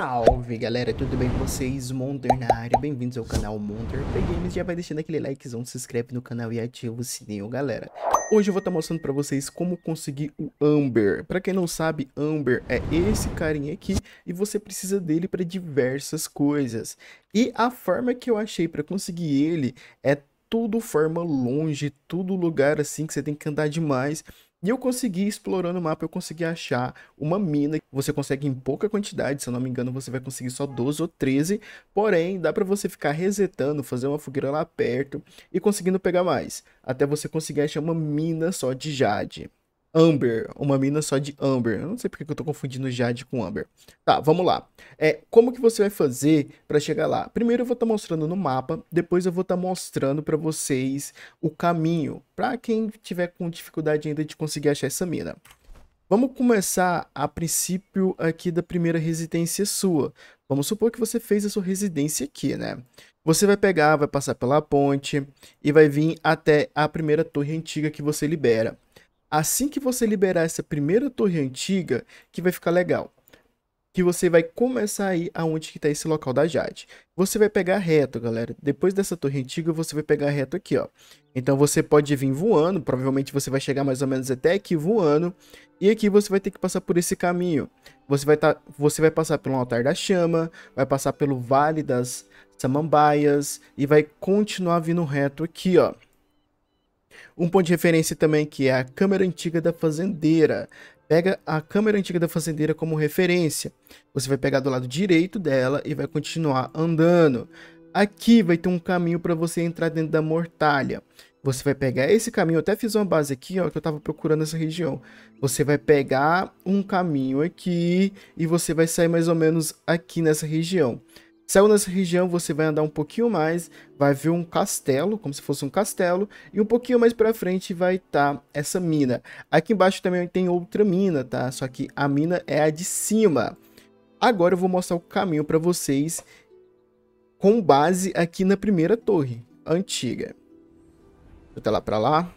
Salve galera, tudo bem com vocês? Monter na área, bem-vindos ao canal Monter Play Games. Já vai deixando aquele likezão, se inscreve no canal e ativa o sininho galera. Hoje eu vou estar tá mostrando pra vocês como conseguir o Amber. Pra quem não sabe, Amber é esse carinha aqui E você precisa dele para diversas coisas. E a forma que eu achei para conseguir ele é tudo forma longe, tudo lugar assim que você tem que andar demais e eu consegui, explorando o mapa, eu consegui achar uma mina. Você consegue em pouca quantidade, se eu não me engano, você vai conseguir só 12 ou 13. Porém, dá para você ficar resetando, fazer uma fogueira lá perto e conseguindo pegar mais. Até você conseguir achar uma mina só de jade. Amber, uma mina só de Amber. Eu não sei porque que eu tô confundindo Jade com Amber. Tá, vamos lá. É, como que você vai fazer para chegar lá? Primeiro eu vou estar tá mostrando no mapa, depois eu vou estar tá mostrando para vocês o caminho, para quem tiver com dificuldade ainda de conseguir achar essa mina. Vamos começar a princípio aqui da primeira residência sua. Vamos supor que você fez a sua residência aqui, né? Você vai pegar, vai passar pela ponte e vai vir até a primeira torre antiga que você libera assim que você liberar essa primeira torre antiga, que vai ficar legal. Que você vai começar aí aonde que tá esse local da Jade. Você vai pegar reto, galera. Depois dessa torre antiga, você vai pegar reto aqui, ó. Então você pode vir voando, provavelmente você vai chegar mais ou menos até aqui voando. E aqui você vai ter que passar por esse caminho. Você vai, tá, você vai passar pelo altar da chama, vai passar pelo vale das samambaias e vai continuar vindo reto aqui, ó. Um ponto de referência também que é a câmera antiga da fazendeira. Pega a câmera antiga da fazendeira como referência. Você vai pegar do lado direito dela e vai continuar andando. Aqui vai ter um caminho para você entrar dentro da mortalha. Você vai pegar esse caminho, eu até fiz uma base aqui, ó, que eu tava procurando essa região. Você vai pegar um caminho aqui e você vai sair mais ou menos aqui nessa região. Saiu nessa região, você vai andar um pouquinho mais, vai ver um castelo, como se fosse um castelo, e um pouquinho mais para frente vai estar tá essa mina. Aqui embaixo também tem outra mina, tá? Só que a mina é a de cima. Agora eu vou mostrar o caminho para vocês com base aqui na primeira torre antiga. Vou lá para lá.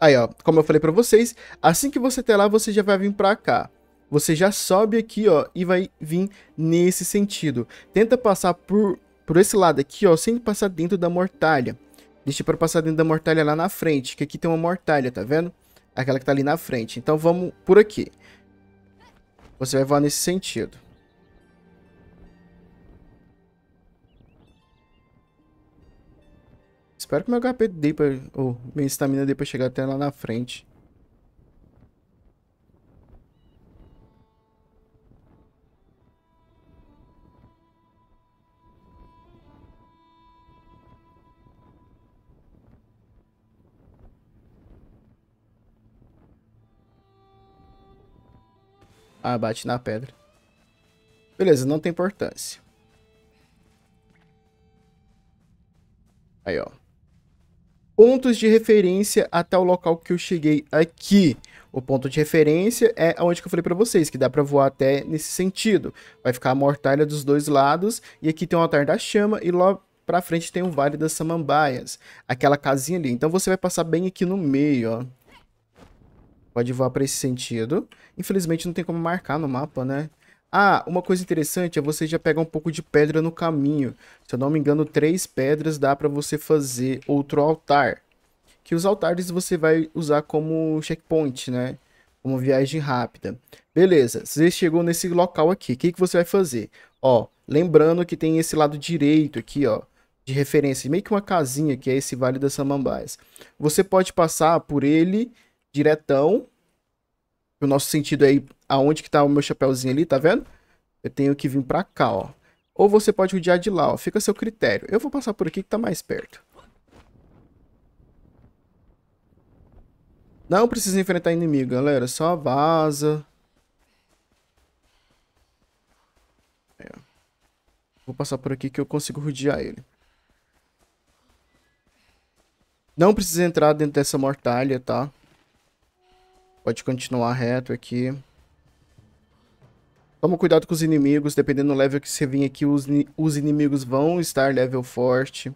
Aí, ó, como eu falei para vocês, assim que você ter lá, você já vai vir para cá. Você já sobe aqui, ó, e vai vir nesse sentido. Tenta passar por, por esse lado aqui, ó, sem passar dentro da mortalha. Deixa para passar dentro da mortalha lá na frente, que aqui tem uma mortalha, tá vendo? Aquela que tá ali na frente. Então vamos por aqui. Você vai voar nesse sentido. Espero que meu HP dê pra... Ou oh, minha estamina dê pra chegar até lá na frente. Ah, bate na pedra. Beleza, não tem importância. Aí, ó pontos de referência até o local que eu cheguei aqui. O ponto de referência é onde que eu falei para vocês, que dá para voar até nesse sentido. Vai ficar a mortalha dos dois lados, e aqui tem o altar da chama, e lá pra frente tem o Vale das Samambaias, aquela casinha ali. Então você vai passar bem aqui no meio, ó. Pode voar para esse sentido. Infelizmente não tem como marcar no mapa, né? Ah, uma coisa interessante é você já pegar um pouco de pedra no caminho. Se eu não me engano, três pedras dá para você fazer outro altar. Que os altares você vai usar como checkpoint, né? Como viagem rápida. Beleza, você chegou nesse local aqui. O que, que você vai fazer? Ó, lembrando que tem esse lado direito aqui, ó. De referência, meio que uma casinha que é esse Vale das Samambaias. Você pode passar por ele diretão o nosso sentido aí, aonde que tá o meu chapéuzinho ali, tá vendo? Eu tenho que vir pra cá, ó. Ou você pode rodear de lá, ó. Fica a seu critério. Eu vou passar por aqui que tá mais perto. Não precisa enfrentar inimigo, galera. Só vaza. É. Vou passar por aqui que eu consigo rodear ele. Não precisa entrar dentro dessa mortalha, tá? Pode continuar reto aqui. Toma cuidado com os inimigos, dependendo do level que você vir aqui, os, os inimigos vão estar level forte.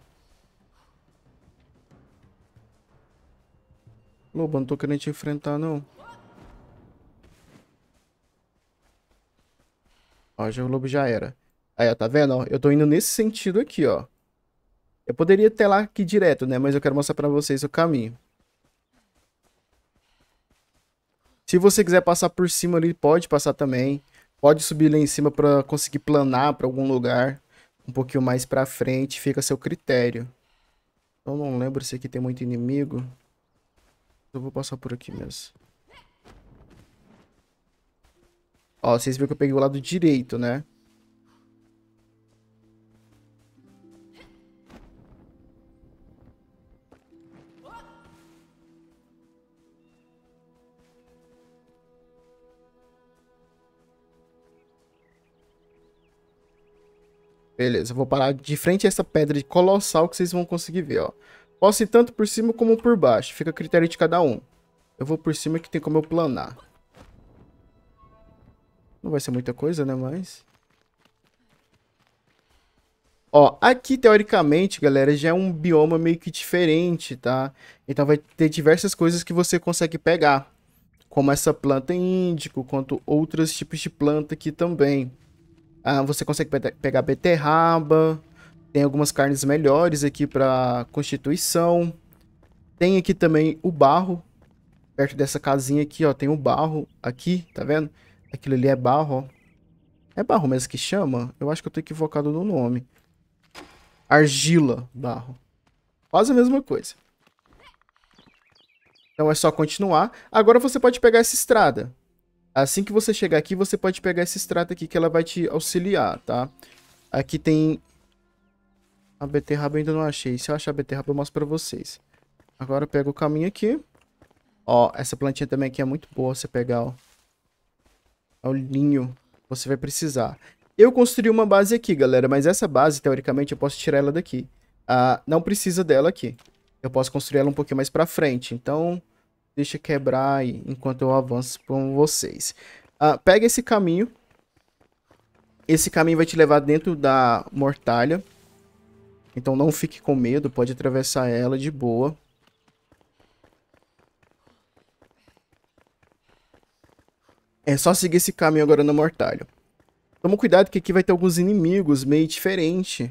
Lobo, não tô querendo te enfrentar, não. Ó, já o lobo já era. Aí, ó, tá vendo? Ó, eu tô indo nesse sentido aqui, ó. Eu poderia ter lá aqui direto, né? Mas eu quero mostrar pra vocês o caminho. Se você quiser passar por cima ali, pode passar também. Pode subir lá em cima pra conseguir planar pra algum lugar. Um pouquinho mais pra frente, fica a seu critério. Eu não lembro se aqui tem muito inimigo. Eu vou passar por aqui mesmo. Ó, vocês viram que eu peguei o lado direito, né? Beleza, vou parar de frente a essa pedra colossal que vocês vão conseguir ver, ó. Posso ir tanto por cima como por baixo, fica a critério de cada um. Eu vou por cima que tem como eu planar. Não vai ser muita coisa, né, mas... Ó, aqui, teoricamente, galera, já é um bioma meio que diferente, tá? Então vai ter diversas coisas que você consegue pegar. Como essa planta índico, quanto outros tipos de planta aqui também. Ah, você consegue pe pegar beterraba. Tem algumas carnes melhores aqui para constituição. Tem aqui também o barro. Perto dessa casinha aqui, ó, tem o barro aqui, tá vendo? Aquilo ali é barro, ó. É barro mesmo que chama? Eu acho que eu tô equivocado no nome. Argila, barro. Quase a mesma coisa. Então é só continuar. Agora você pode pegar essa estrada. Assim que você chegar aqui, você pode pegar essa estrada aqui que ela vai te auxiliar, tá? Aqui tem... A beterraba eu ainda não achei. Se eu achar a beterraba, eu mostro pra vocês. Agora eu pego o caminho aqui. Ó, essa plantinha também aqui é muito boa você pegar, ó. É o linho você vai precisar. Eu construí uma base aqui, galera, mas essa base, teoricamente, eu posso tirar ela daqui. Ah, não precisa dela aqui. Eu posso construir ela um pouquinho mais pra frente, então... Deixa quebrar aí, enquanto eu avanço com vocês. Uh, pega esse caminho. Esse caminho vai te levar dentro da mortalha. Então não fique com medo, pode atravessar ela de boa. É só seguir esse caminho agora na mortalha. Toma cuidado que aqui vai ter alguns inimigos meio diferentes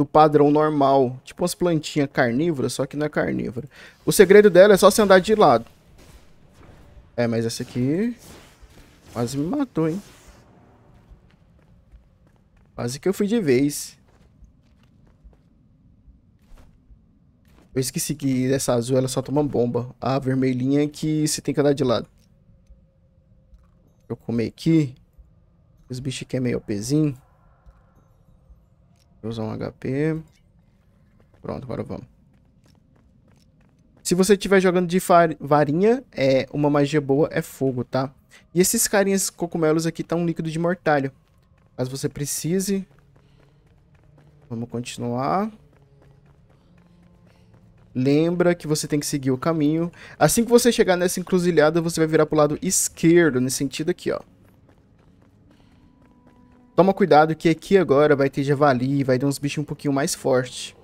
do padrão normal. Tipo umas plantinhas carnívoras, só que não é carnívora. O segredo dela é só você andar de lado. É, mas essa aqui... Quase me matou, hein? Quase que eu fui de vez. Eu esqueci que dessa azul ela só toma bomba. A vermelhinha é que você tem que andar de lado. Eu comer aqui. Os bichos aqui é meio pezinho. Vou usar um HP. Pronto, agora vamos. Se você estiver jogando de varinha, é uma magia boa é fogo, tá? E esses carinhas cogumelos aqui tá um líquido de mortalha. Caso você precise. Vamos continuar. Lembra que você tem que seguir o caminho. Assim que você chegar nessa encruzilhada, você vai virar pro lado esquerdo, nesse sentido aqui, ó. Toma cuidado que aqui agora vai ter javali, vai ter uns bichos um pouquinho mais fortes.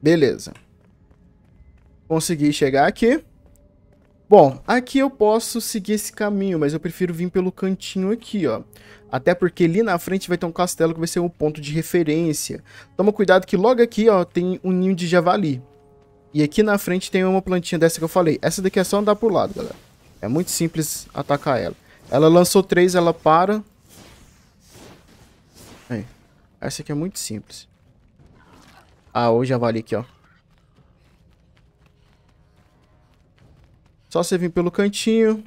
Beleza. Consegui chegar aqui. Bom, aqui eu posso seguir esse caminho, mas eu prefiro vir pelo cantinho aqui, ó. Até porque ali na frente vai ter um castelo que vai ser um ponto de referência. Toma cuidado que logo aqui, ó, tem um ninho de javali. E aqui na frente tem uma plantinha dessa que eu falei. Essa daqui é só andar pro lado, galera. É muito simples atacar ela. Ela lançou três, ela para. Aí. Essa aqui é muito simples. Ah, o javali aqui, ó. Só você vir pelo cantinho.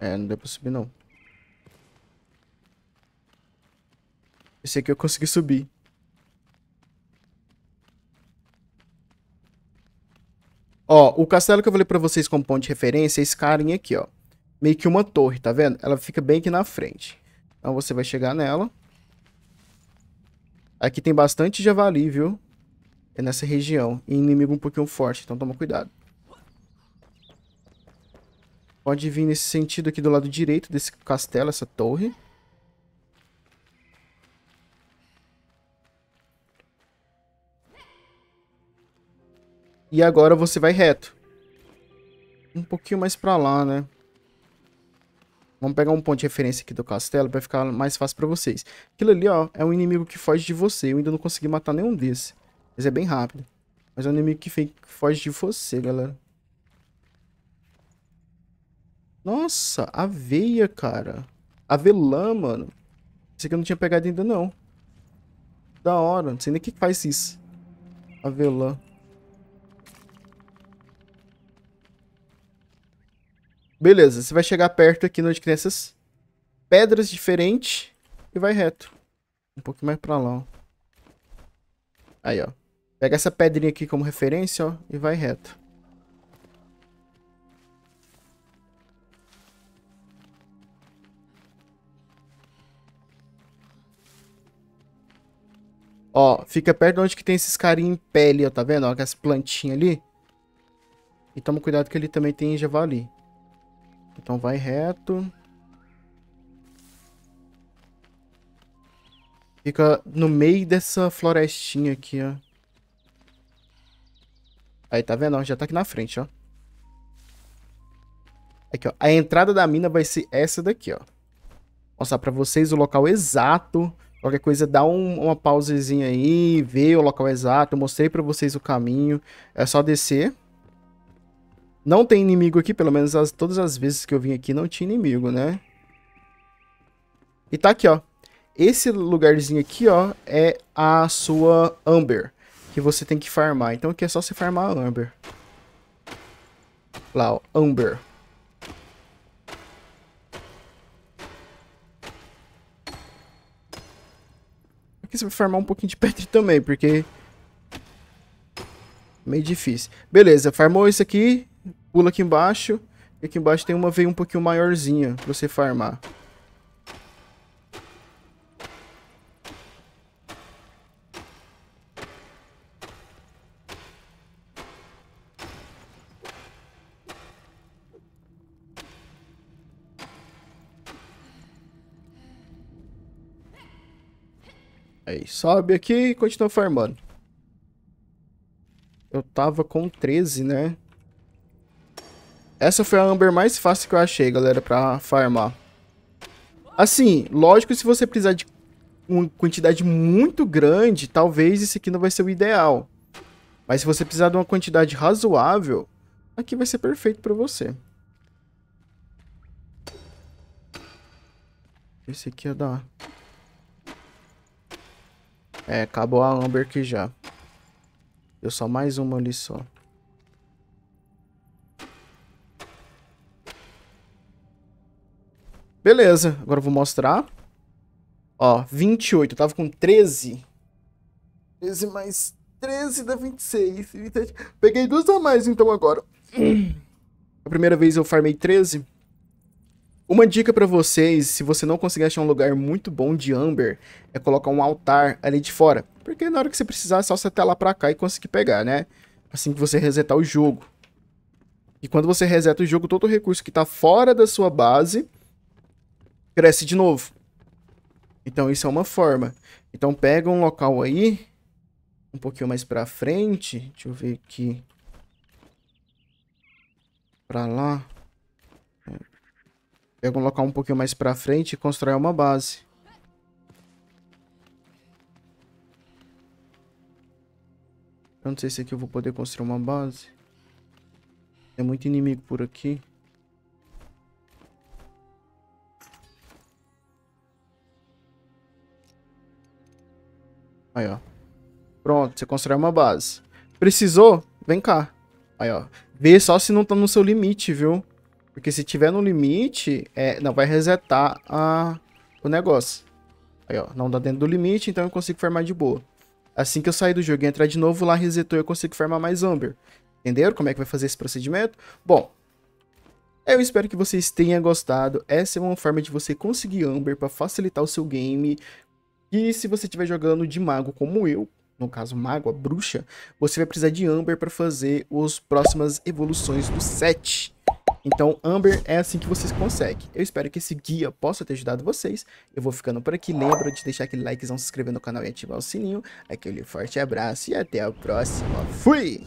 É, não deu pra subir, não. Esse aqui eu consegui subir. Ó, o castelo que eu falei pra vocês como ponto de referência é esse carinha aqui, ó. Meio que uma torre, tá vendo? Ela fica bem aqui na frente. Então você vai chegar nela. Aqui tem bastante javali, viu? É nessa região. E inimigo um pouquinho forte, então toma cuidado. Pode vir nesse sentido aqui do lado direito desse castelo, essa torre. E agora você vai reto. Um pouquinho mais pra lá, né? Vamos pegar um ponto de referência aqui do castelo para ficar mais fácil para vocês. Aquilo ali, ó, é um inimigo que foge de você. Eu ainda não consegui matar nenhum desses. Mas é bem rápido. Mas é um inimigo que foge de você, galera. Nossa, aveia, cara. Avelã, mano. Esse aqui eu não tinha pegado ainda, não. Da hora. Não sei nem o que faz isso. Avelã. Beleza, você vai chegar perto aqui onde tem essas pedras diferentes e vai reto. Um pouquinho mais pra lá, ó. Aí, ó. Pega essa pedrinha aqui como referência, ó, e vai reto. Ó, fica perto de onde que tem esses carinhos em pele, ó, tá vendo? Ó, aquelas plantinhas ali. E toma cuidado que ele também tem javali. Então vai reto. Fica no meio dessa florestinha aqui, ó. Aí, tá vendo? Já tá aqui na frente, ó. Aqui, ó. A entrada da mina vai ser essa daqui, ó. Vou mostrar pra vocês o local exato. Qualquer coisa, dá um, uma pausezinha aí, vê o local exato. Eu mostrei pra vocês o caminho. É só descer. Não tem inimigo aqui, pelo menos as, todas as vezes que eu vim aqui não tinha inimigo, né? E tá aqui, ó. Esse lugarzinho aqui, ó, é a sua Amber, que você tem que farmar. Então aqui é só você farmar a Amber. Lá, ó, Amber. Aqui você vai farmar um pouquinho de pedra também, porque... Meio difícil. Beleza, farmou isso aqui pula aqui embaixo. E aqui embaixo tem uma veia um pouquinho maiorzinha pra você farmar. Aí, sobe aqui e continua farmando. Eu tava com 13, né? Essa foi a Amber mais fácil que eu achei, galera, pra farmar. Assim, lógico, se você precisar de uma quantidade muito grande, talvez esse aqui não vai ser o ideal. Mas se você precisar de uma quantidade razoável, aqui vai ser perfeito pra você. Esse aqui é da... É, acabou a Amber aqui já. Deu só mais uma ali só. Beleza, agora eu vou mostrar. Ó, 28, eu tava com 13. 13 mais 13 dá 26. 27. Peguei duas a mais então agora. A primeira vez eu farmei 13. Uma dica pra vocês, se você não conseguir achar um lugar muito bom de Amber, é colocar um altar ali de fora. Porque na hora que você precisar, é só você lá pra cá e conseguir pegar, né? Assim que você resetar o jogo. E quando você reseta o jogo, todo o recurso que tá fora da sua base cresce de novo. Então isso é uma forma. Então pega um local aí, um pouquinho mais pra frente, deixa eu ver aqui. Pra lá. Pega um local um pouquinho mais pra frente e constrói uma base. Eu não sei se aqui eu vou poder construir uma base. Tem muito inimigo por aqui. Aí, ó. Pronto, você constrói uma base. Precisou? Vem cá. Aí, ó. Vê só se não tá no seu limite, viu? Porque se tiver no limite, é, não vai resetar a, o negócio. Aí, ó. Não dá dentro do limite, então eu consigo farmar de boa. Assim que eu sair do jogo e entrar de novo, lá resetou e eu consigo farmar mais Amber. Entenderam como é que vai fazer esse procedimento? Bom, eu espero que vocês tenham gostado. Essa é uma forma de você conseguir Amber para facilitar o seu game, e se você estiver jogando de mago como eu, no caso mago, a bruxa, você vai precisar de Amber para fazer as próximas evoluções do set. Então, Amber é assim que vocês conseguem. Eu espero que esse guia possa ter ajudado vocês. Eu vou ficando por aqui. Lembra de deixar aquele likezão, se inscrever no canal e ativar o sininho. Aquele forte abraço e até a próxima. Fui!